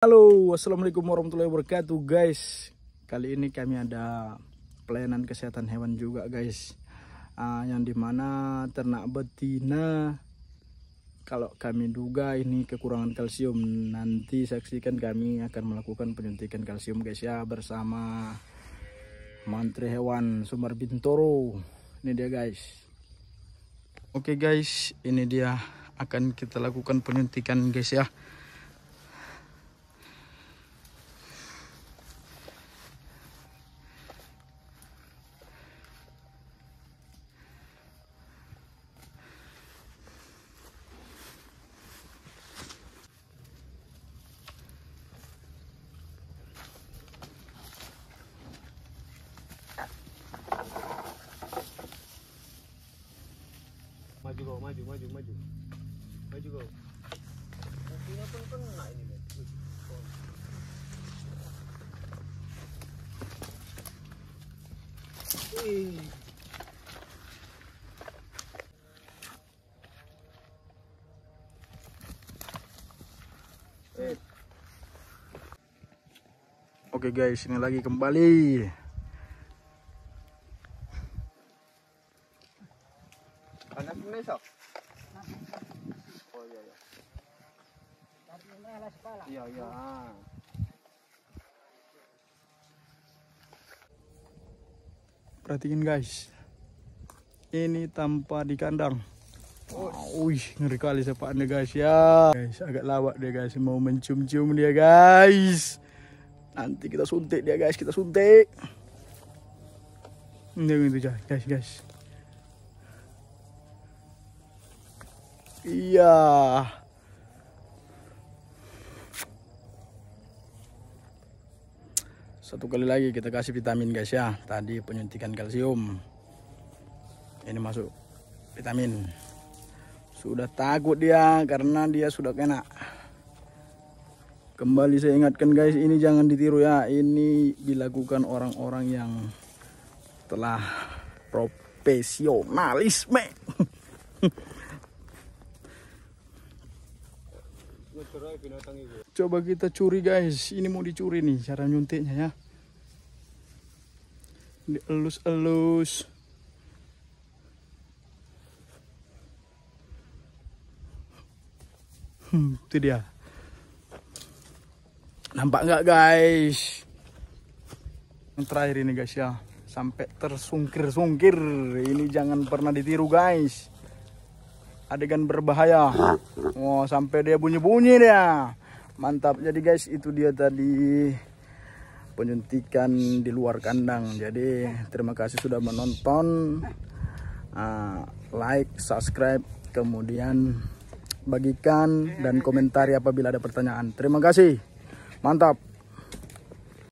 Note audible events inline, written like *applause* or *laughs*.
Halo, assalamualaikum warahmatullahi wabarakatuh, guys. Kali ini kami ada pelayanan kesehatan hewan juga, guys. Ah, yang di mana ternak betina, kalau kami duga ini kekurangan kalsium, nanti saksikan kami akan melakukan penyuntikan kalsium, guys ya, bersama Mantri Hewan Sumber Bintoro. Ini dia, guys. Oke, guys, ini dia akan kita lakukan penyuntikan, guys ya. Maju maju maju. Maju kau kakinya pun kena ini kan Wih. Oke guys, ini lagi kembali. panas ini sok. Oh iya iya. Iya iya. ah. Perhatiin guys. Ini tanpa di kandang. Wih, ngeri kali sepaannya guys ya. Guys, agak lawak dia guys, mau mencium-cium dia guys. Nanti kita suntik dia guys, kita suntik. Ini itu guys, guys. Iya. Satu kali lagi kita kasih vitamin guys ya. Tadi penyuntikan kalsium. Ini masuk vitamin. Sudah takut dia karena dia sudah kena. Kembali saya ingatkan guys, ini jangan ditiru ya. Ini dilakukan orang-orang yang telah profesionalisme. *laughs* Coba kita curi guys. Ini mau dicuri nih cara nyuntiknya ya. Dielus-elus. Hmm, itu dia. Nampak nggak guys? Yang terakhir ini guys ya. Sampai tersungkir-sungkir. Ini jangan pernah ditiru guys. Adegan berbahaya. Oh, sampai dia bunyi-bunyi dia. Mantap. Jadi guys, itu dia tadi penyuntikan di luar kandang. Jadi terima kasih sudah menonton. Ah, like, subscribe, kemudian bagikan dan komentari apabila ada pertanyaan. Terima kasih. Mantap.